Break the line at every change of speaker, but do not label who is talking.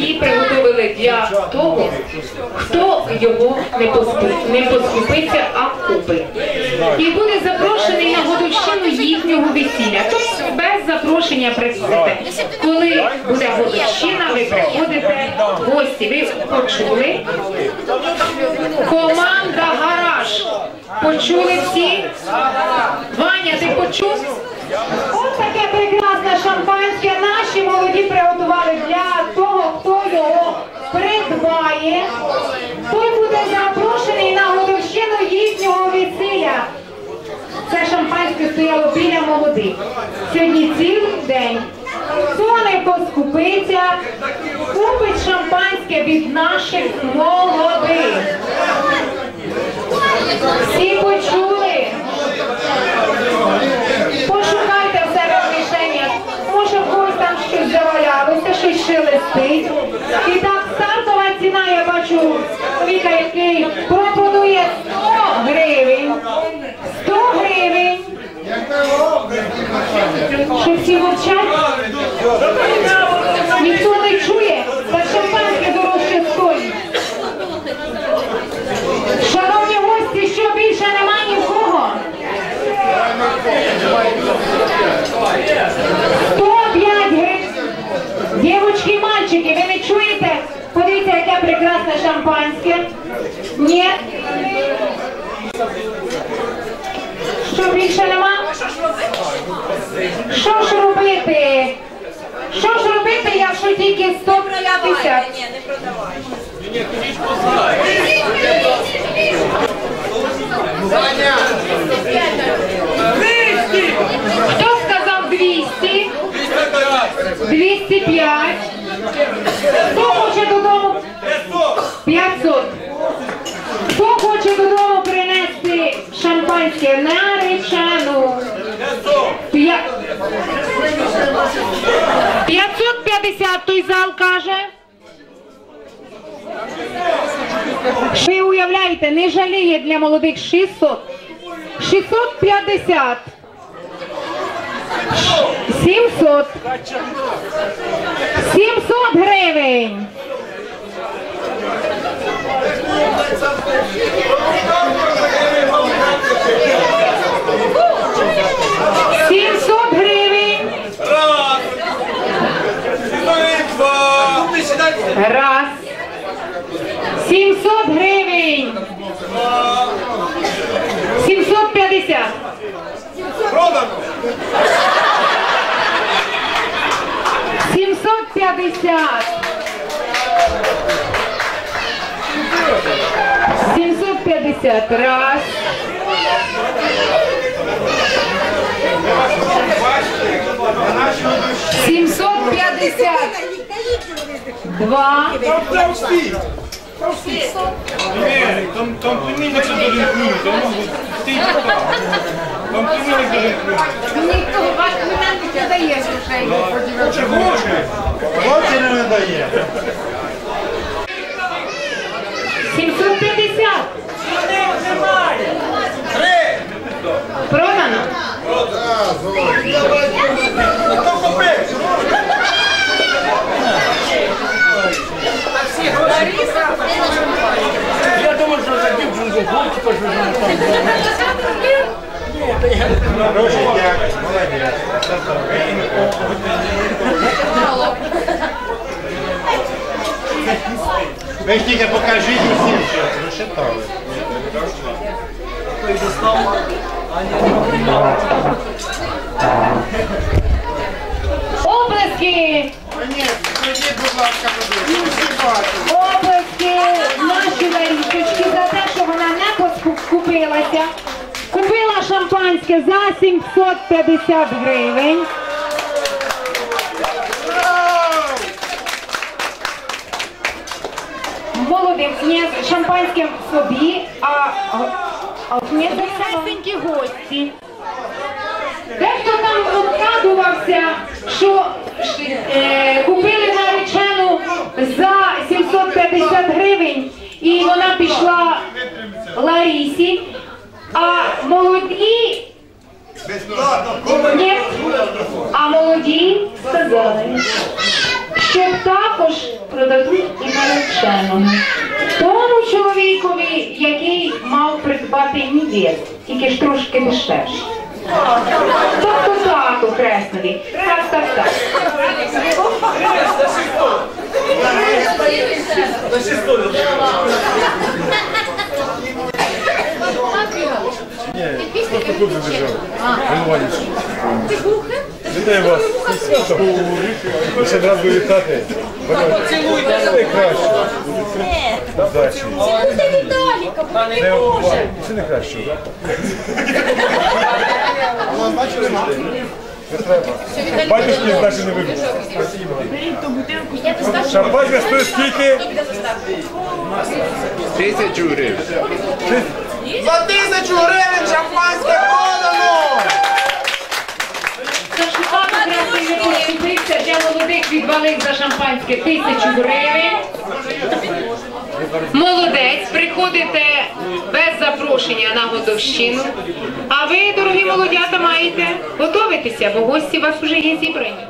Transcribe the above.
молоді приготовили для того, хто його не, поскупиться, а купить. І буде запрошений на годовщину їхнього весілля. Тобто без запрошення приходите. Коли буде годовщина, ви приходите гості. Ви почули? Команда гараж. Почули всі? Ваня, ти почув?
Ось таке прекрасне шампанське наші молоді приготували для того, хто його придбає. Той буде запрошений на годовщину їхнього весілля. Це шампанське стояло біля молодих. Сьогодні цілий день. Хто не поскупиться, купить шампанське від наших молодих. Всі мовчать? Ніхто не чує, та шампанське дорожче стоїть. Шановні гості, що більше немає нікого? 105 гривень. Дівочки мальчики, ви не чуєте? Подивіться, яке прекрасне шампанське. Ні? Що більше нема? тільки 150.
Ні, не продавай. Ні, ходіть позади.
Хто сказав 200? 205. Хто хоче додому? 500. Хто хоче додому принести шампанське наречану? 500. 50 той зал каже. Ви уявляєте, не жаліє для молодих 600. 650. 700. 700 гривень. Раз. Сімсот гривень. Сімсот п'ятдесят. Сімсот п'ятдесят. Сімсот п'ятдесят. Раз. Сімсот п'ятдесят. Два.
Там, там племінник дуже ринкує, там ти Там племінник дуже ринкує.
Ніхто ваш племянник не дає грошей.
Чого ж?
От не дає.
750. Продано.
Я думаю, що за дівчинку хлопчика, що ж там.
Хороший дядь, молодець. Ви ж тільки покажіть усім, що розчитали.
Оплески.
Ні, прийдіть, будь ласка, туди.
Оплески нашій Ларісочки за те, що вона не поскупилася. Шампанське за 750 гривень. Не з шампанським собі, а, а, а не за гості. Дехто там обрадувався, що е, купили наречену за 750 гривень і вона пішла Ларісі, а молоді ні, а молоді сказали,
що також продадуть і нареченого. Тому чоловікові, який мав придбати невесту, тільки ж трошки дешевше. Тобто так, окреслені. Так, так, так.
Просто тут забіжав. Ванечка. Вітаю вас. Ще одразу вітати. Поцілуйте. Найкраще. Удачі.
Це Віталіка,
Не обувай. Це не краще? Не треба. Батюшки наші не вибух. Шампанське стоїть скільки?
Тисячу гривень. За тисячу гривень шампанське подано!
Сашко прекрасний не поступився, для молодих відвалив за шампанське тисячу гривень. Молодець, приходите без запрошення на годовщину. А ви, дорогі молодята, маєте готуватися, бо гості у вас вже є зібрані.